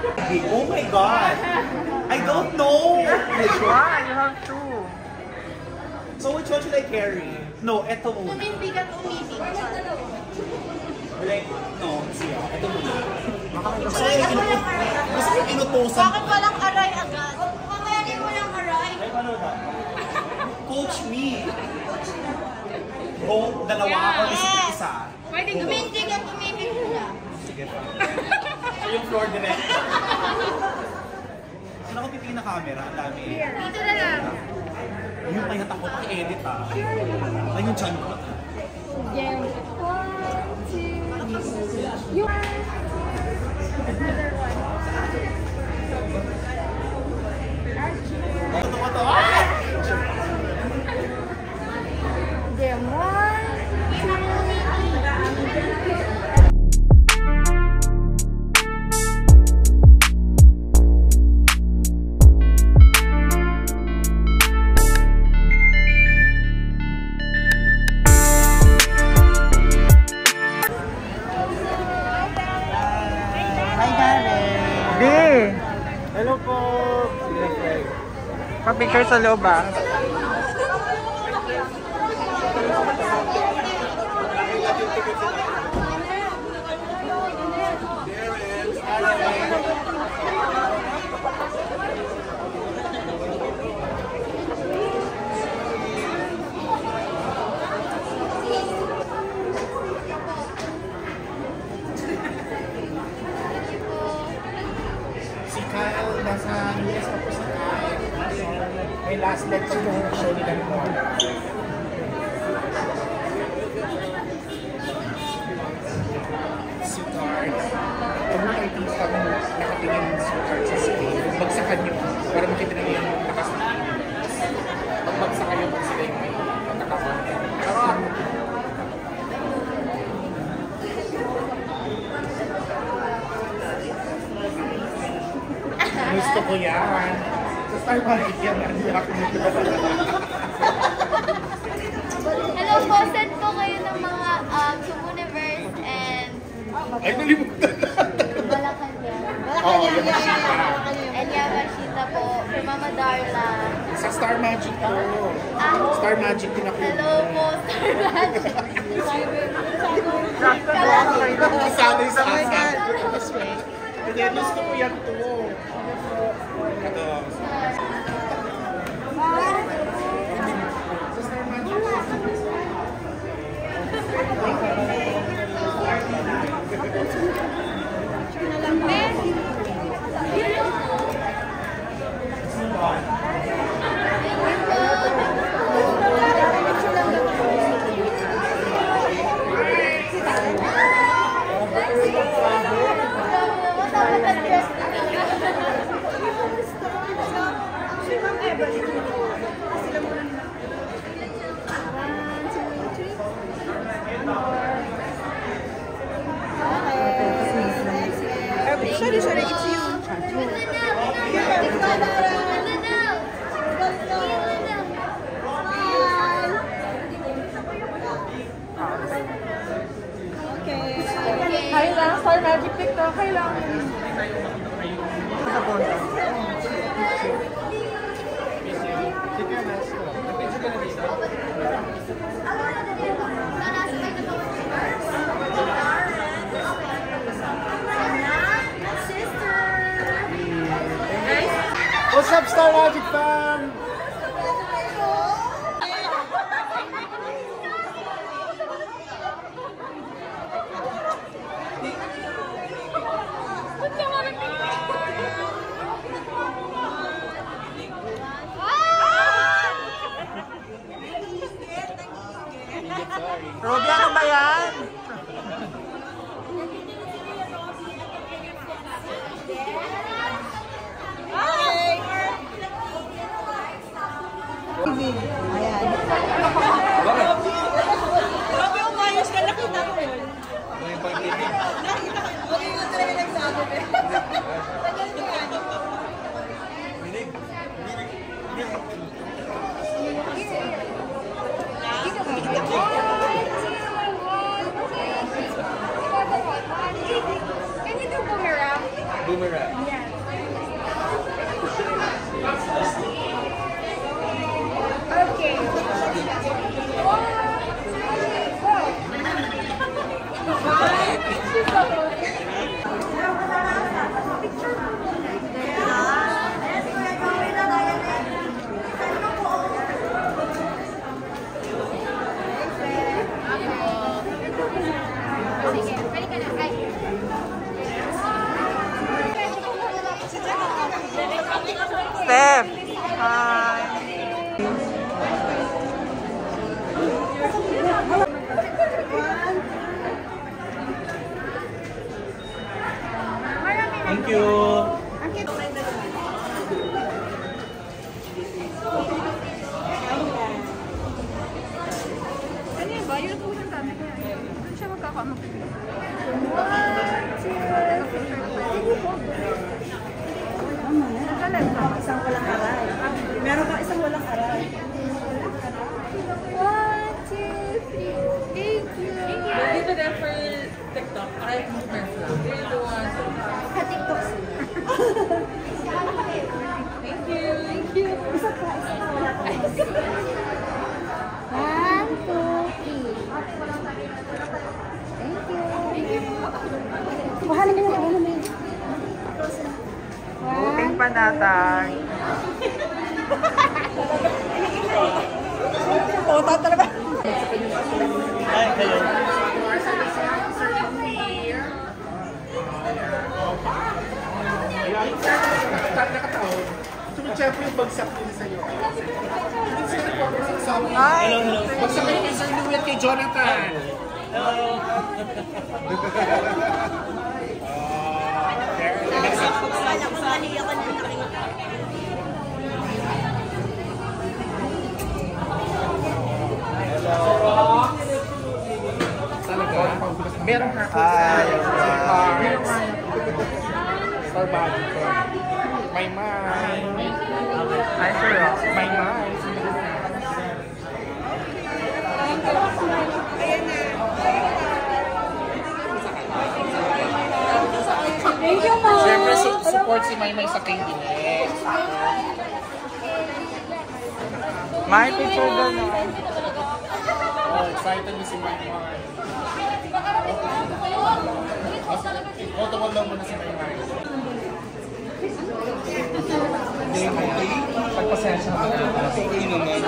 oh my God! I don't know! Why? You have two. So which one should I carry? No, eto muna. Tumindigan, umibig. Like, no, siya. Ito muna. Gusto ko yung. Gusto ko yung inutusan. Bakit walang aray agad? Mamaya din mo lang aray. Coach me. Both, dalawa ako, isa isa. Pwede tumindigan, umibig sila. Sige pa. Yung floor direct. Saan ako pipili na camera? Ang dami. Dito na lang. Yung kaya takot i-edit ah. Ay, yung chan ko. Pa-picture sa loob ah. Si Kyle, nasa US pa po si Kyle. May last lecture ng show nila ng morning. Si Card. Pag mga artista mo nakatingin si Card sa screen, bagsakan nyo para makita nyo yung nakasakin. Pag bagsakan nyo, pag sila yung may nakasakin. Charot! Gusto ko yan. Sa Star Magic yan, hindi ako Hello po, send po kayo ng mga um, Subuniverse and Ay, nalimutan na. Malacanang. Oo, Yamashita. And Yamashita po, kay Mama Darla. Sa Star Magic to. Star Magic din ako. Hello po, Star Magic. Kasama yung sa kasama. Hindi, gusto ko yan to. Ito. Sa Star What's up, Star Magic fam? Ano ba? Robby. Ayan. Bakit? Robby, umayos ka. Nakita ko yun. May pag-ibig. Nakita ko yun. Huwag mo talaga nagsabi. Tagal ko yan. Minig. Minig. Boomerang. Boomerang. Thank you. Ano yun ba? Yun po siyang dami niya. Doon siya magkakaano. Isang walang aral. Meron TikTok. Kahit movements lang. They're the ones. Ka-tiktok sila. Thank you. Thank you. Isa pa, isa pa. Wala pa. One, two, three. Thank you. Thank you. Kuhanin mo yung ano mo. Buting panatag. Pota talaga. Ay, hello. Nakataon. Sumitsyempo yung bagsak nila sa'yo. Hindi sila nagpapagsak sa amin. Hi! Hello, hello. Bagsak kayo kay Sir Louie at kay Jonathan. Talaga? Meron ka ako Ay, sa Star body ko. May may. Hi, sir. May may. Thank you, ma'am. Siyempre, su- support si Maymay sa King Dinex. My picture doon. oh. Excited na si Maymay. Photo wall lang muna si Maymay. Pagpasensya ka na. Okay naman.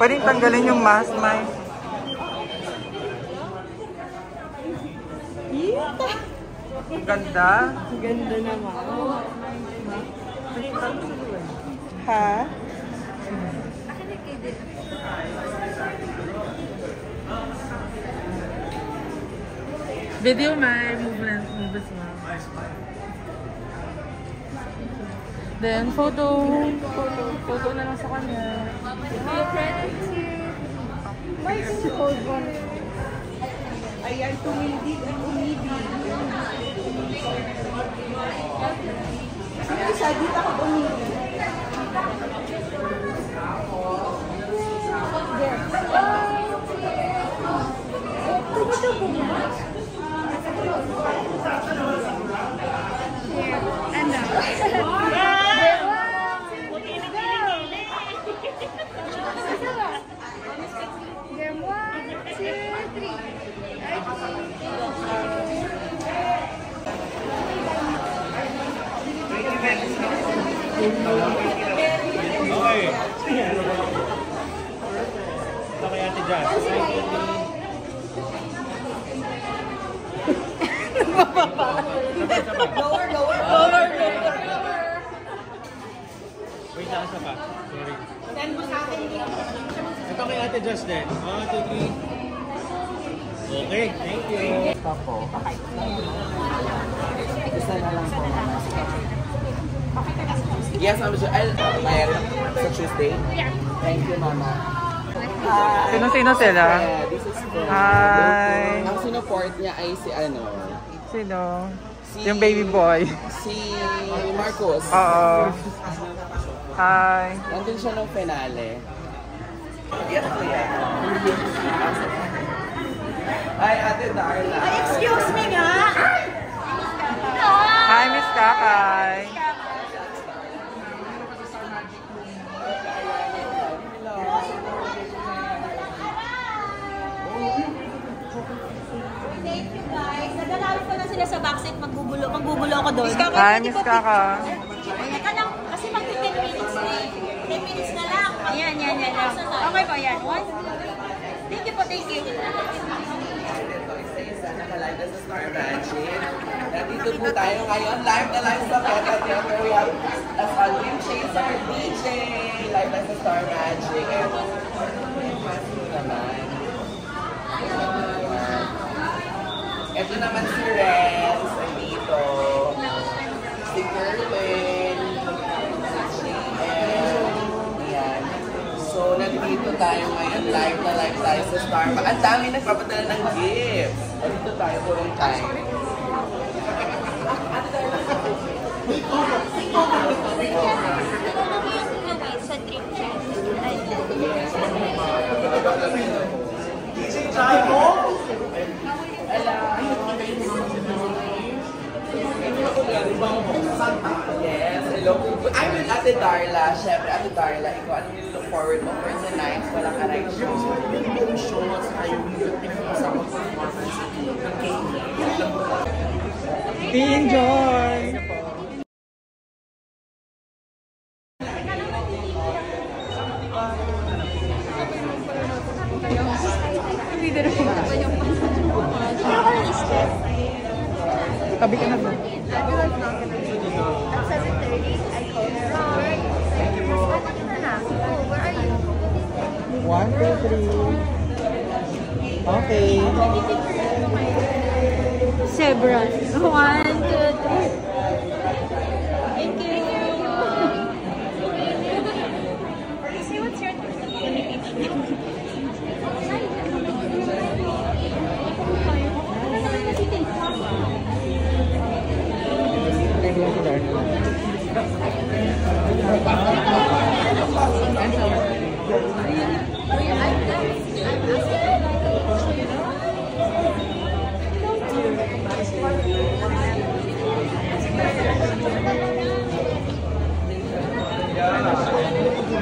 Pwedeng tanggalin yung mask, May. Ang ganda. Ganda naman. Ha? Video, may movement, movements mo. Then, photo. Photo. Photo na lang sa kanya. May cold one. Ayan, tumindig at umibig. Sino isa? Dito ako umibig. Okay. Okay, Ate Jazz. Lower, lower, lower, Wait lang, isa pa. Sorry. Ito kay Ate Jazz din. One, two, three. Okay, thank you. Isa na lang po. Yes, I'm sure. I'll bayar sa Tuesday. Thank you, Mama. Hi. Sino-sino sila? Yeah, this is for... Hi. Ang sinuport niya ay si ano, Sino? si... Yung baby boy. Si Marcos. Oo. Hi. Nandun siya nung finale. Yes, kuya. Ay, ate, dahil na. Ay, excuse me nga. Hi, Miss Kakay. Thank you guys. Nagalawin ko na sa backseat. Maggugulo, maggugulo ako doon. Hi, Miss Kakay. Ayan lang. Kasi mag 10 minutes na eh. 10 minutes na lang. Ayan, yan, yan. Okay po, yan. One. Thank you po, thank you. Nakalive na sa Star Magic. Nandito po tayo ngayon. Live na live sa Peta Theater. We have a Dream Chaser DJ. Live na sa Star Magic. And Matthew naman. Ito naman si Renz. Nandito. Si Kerwin. Si JM. Ayan. So, nandito tayo ngayon. Live na live tayo sa Starbucks. Ang dami nagpapadala ng gifts. Dito tayo purong time. Sa trip check. Yes, hello. I'm with Ate Darla. Siyempre, Ate Darla, ikaw, ano yung forward mo for tonight? Walang aray show. Yung buong show at saka yung pinag-usapang performance ng Katie. Enjoy! One, two, three. Okay. Zebra. One, two, three.